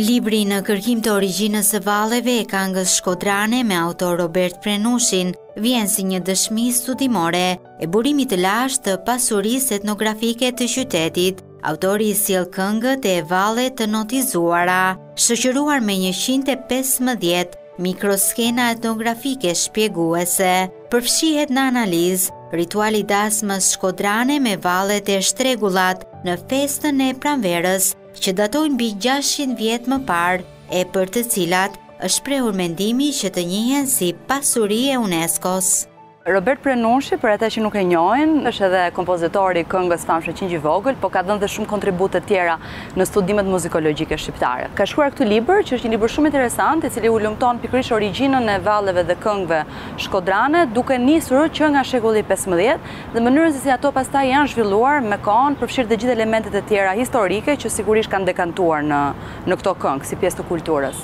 Libri në kërkim të origjinës së valleve e kangës shkodrane me autor Robert Prenushin vjen si një dëshmi studimore e burimit të lashtë të pasurisë etnografike të qytetit. Autori i sjell këngët e valle të notizuara, shoqëruar me 115 mikroskena etnografike shpjeguese. Përfshihet në analizë rituali i dasmës shkodrane me vallet e shtregullat në festën e pranverës, që datojnë mbi 600 vjet më parë, e për të cilat është shprehur mendimi që të njihen si pasuri e UNESCO-s. Robert Prenushi, për ata që nuk e njohin, është edhe kompozitori i këngës famshme Qingji i Vogël, po ka dhënë dhe shumë kontribute të tjera në studimet muzikologjike shqiptare. Ka shkruar këtë libër, që është një libër shumë interesant, i cili hulumton pikërisht origjinën e valleve dhe këngëve shkodrane, duke nisur që nga shekulli i pesëmbëdhjetë dhe mënyrën se si ato pastaj janë zhvilluar me kohën, përfshirë të gjithë elementet e tjera historike që sigurisht kanë dekantuar në në këto këngë si pjesë të kulturës.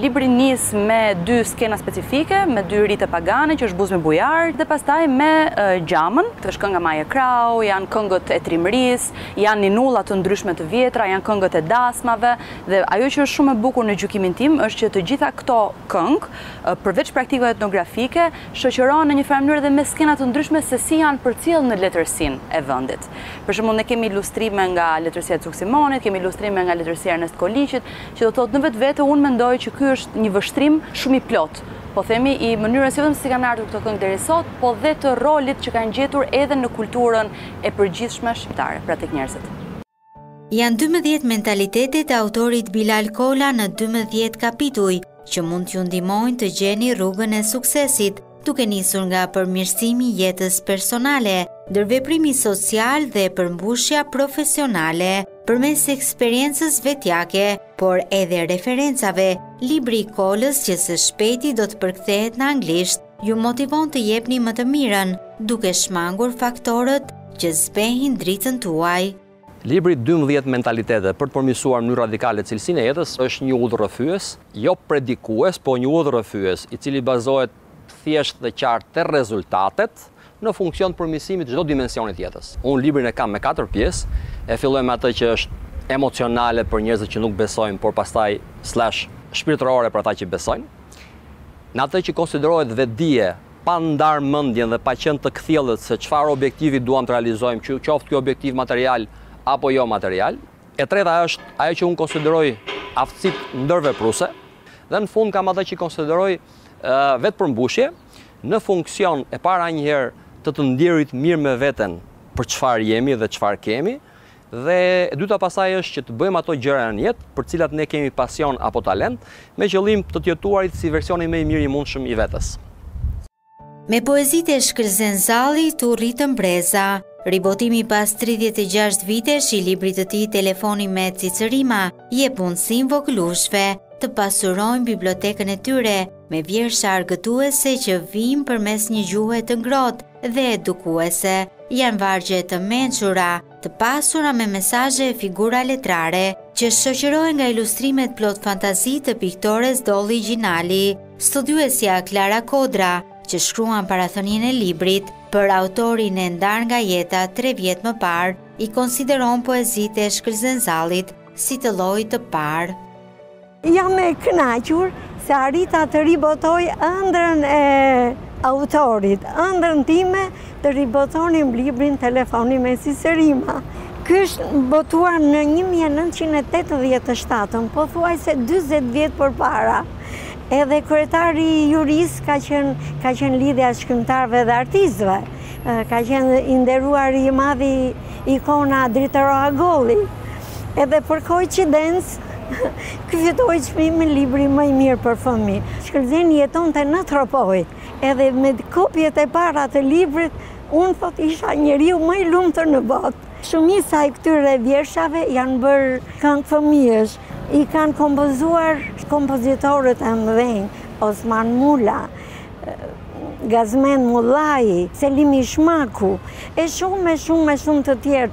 Libri nis me dy skena specifike, me dy rite pagane, që është buzmi bujar, dhe pastaj me gjamën. Këtë është kënga majekrahu, janë këngët e trimërisë, janë ninulla të ndryshme të vjetra, janë këngët e dasmave, dhe ajo që është shumë e bukur në gjykimin tim është që të gjitha këto këngë, përveç praktikave etnografike, shoqërohen në një farë mënyre dhe me skena të ndryshme se si janë përcjellë në letërsinë e vendit. Për shembull, ne kemi ilustrime nga letërsia e Zef Simonit, kemi ilustrime nga letërsia e Ernest Koliqit, që do të thotë në vetvete unë mendoj që ky është një vështrim shumë i plotë, po themi i mënyrës jo vetëm si kanë ardhur këto këngë deri sot, po dhe të rolit që kanë gjetur edhe në kulturën e përgjithshme shqiptare, pra tek njerëzit. Janë dymbëdhjetë mentalitetet e autorit Bilal Kola në dymbëdhjetë kapituj që mund t'ju ndihmojnë të gjeni rrugën e suksesit. duke nisur nga përmirësimi i jetës personale, ndërveprimi social dhe përmbushja profesionale, përmes eksperiencës vetjake, por edhe referencave, libri i Kolës që së shpejti do të përkthehet në anglisht, ju motivon të jepni më të mirën, duke shmangur faktorët që zbehin dritën tuaj. Libri Dymbëdhjetë mentalitete për të përmirësuar në mënyrë radikale cilësinë e jetës është një udhërrëfyes, jo predikues, po një udhërrëfyes, i cili bazohet thjesht dhe qartë te rezultatet, në funksion të përmirësimit të çdo dimensioni të jetës. Unë librin e kam me katër pjesë, e filloj me atë që është emocionale për njerëzit që nuk besojnë, por pastaj slash shpirtërore për ata që besojnë. Në atë që konsiderohet vetëdije, pa ndarë mendjen dhe pa qenë të kthjellët se çfarë objektivi duam të realizojmë, që qoftë ky objektiv material apo jo material. E treta është ajo që unë konsideroj aftësitë ndërvepruese dhe në fund kam atë që konsideroj vetëpërmbushje në funksion e para njëherë të të ndjerit mirë me veten për çfarë jemi dhe çfarë kemi Dhe e dyta pastaj është që të bëjmë ato gjëra në jetë për të cilat ne kemi pasion apo talent, me qëllim të të jetuarit si versioni më i mirë i mundshëm i vetes. Me poezitë e Shkëlzen Zallit u rritën breza. Ribotimi pas tridhjetë e gjashtë vitesh i librit të tij Telefoni me cicërima u jep mundësinë vogëlushve të pasurojnë bibliotekën e tyre me vjersha argëtuese që vijnë përmes një gjuhe të ngrohtë, dhe edukuese. Janë vargje të mençura, të pasura me mesazhe e figura letrare, që shoqërohen nga ilustrimet plot fantazi të piktores Doli Gjinali, studiuesja Klara Kodra, që shkruan parathënien e librit, për autorin e ndarë nga jeta tre vjet më parë, i konsideron poezitë e Shkëlzen Zallit si të llojit të parë. Jam e kënaqur se arrita të ribotoj ëndrrën e autorit, ëndrrën time të ribotonim librin Telefoni me Cicërima. Ky është botuar në 1987, pothuajse 20 vjet përpara. Edhe kryetari i jurisë ka qenë, ka qenë Lidhja e Shkrimtarëve dhe Artistëve. Ka qenë i nderuari i madhi ikona Dritëro Agolli. Edhe për koincidencë, Ky fitoi çmimin Libri më i mirë për fëmijë. Shkëlzeni jetonte në Tropojë. Edhe me kopjet e para të librit, unë thotë isha njeriu më i lumtur në botë. Shumica e këtyre vjershave janë bërë këngë fëmijësh. I kanë kompozuar kompozitorët e mëdhenj, Osman Mula, Gazmend Mullahi, Selim Ishmaku, e shumë e shumë e shumë të tjerë.